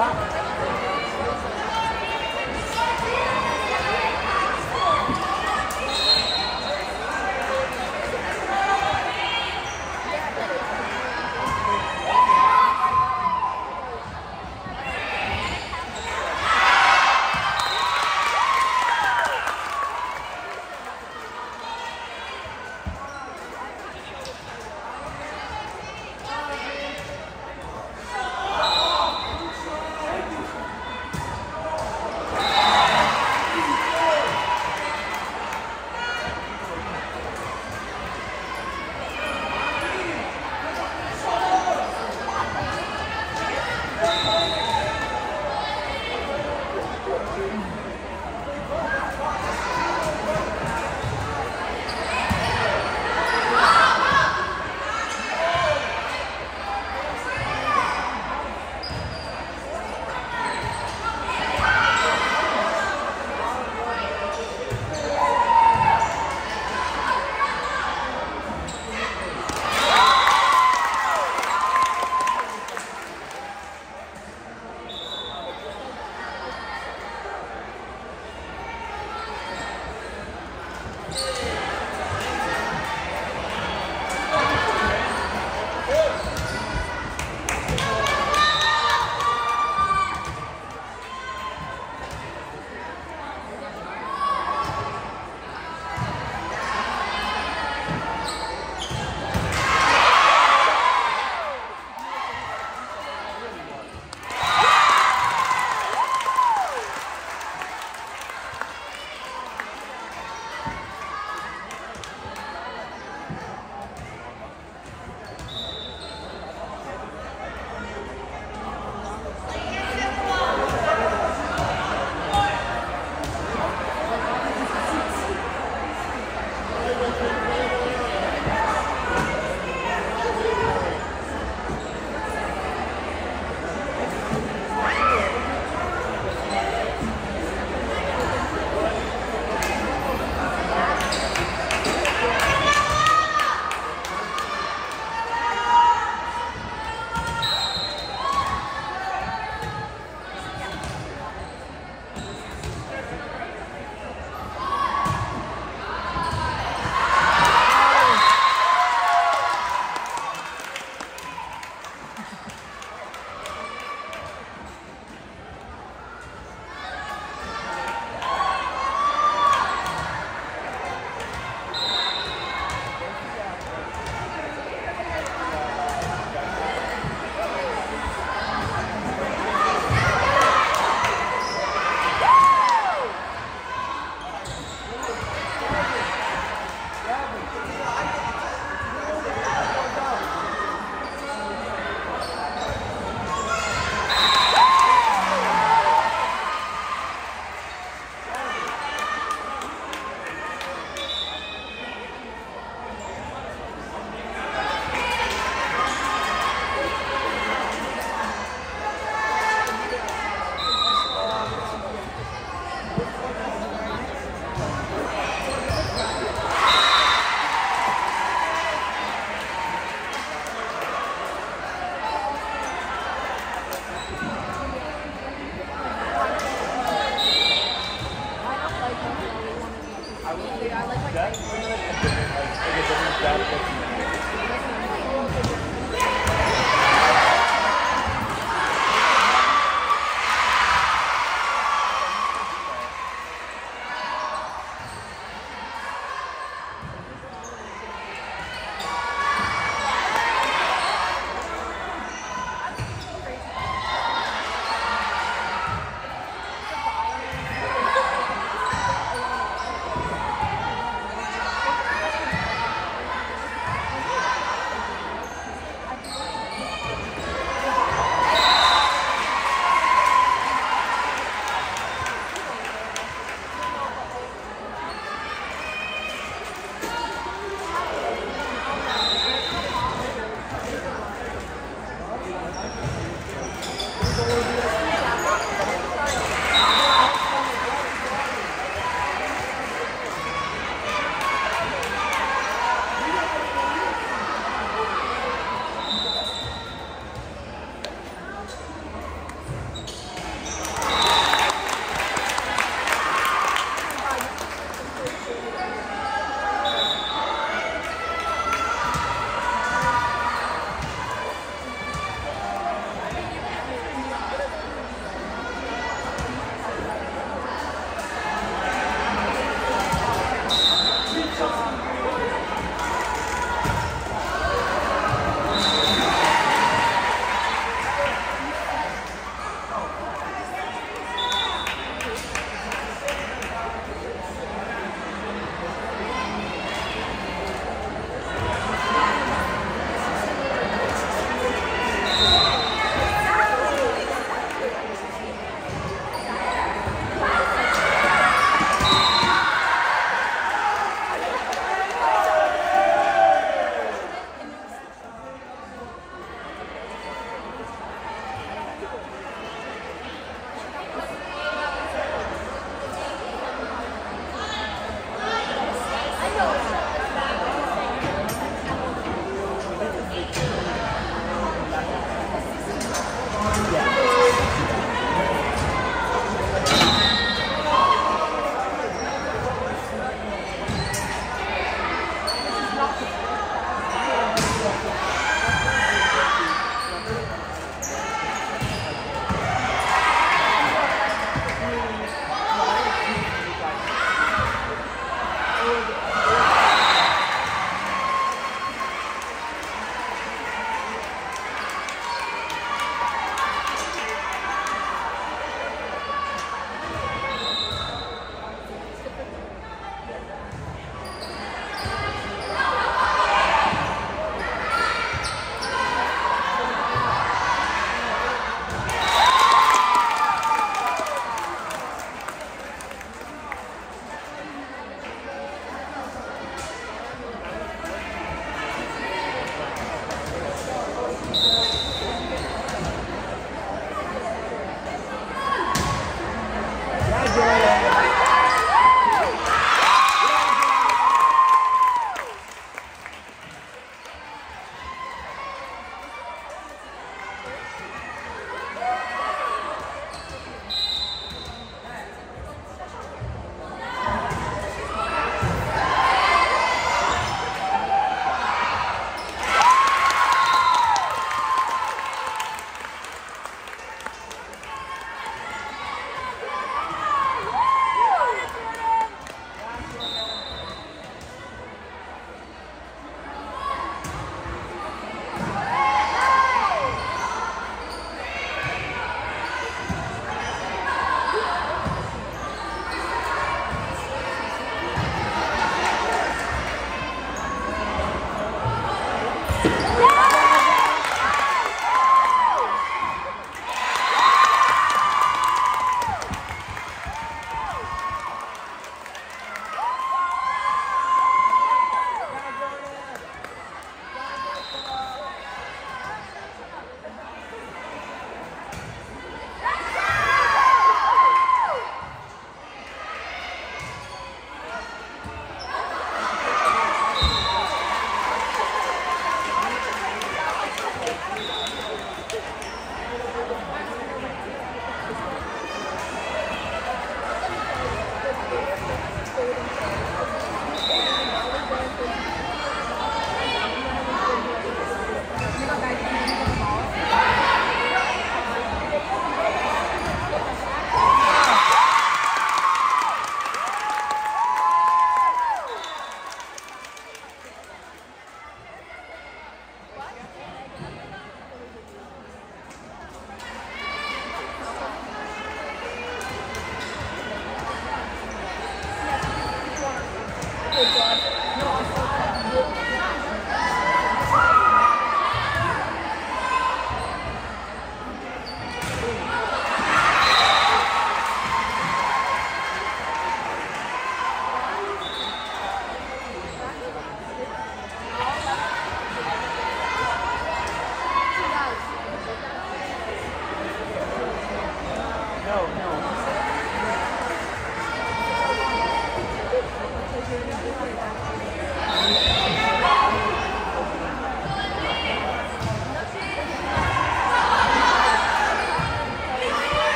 あ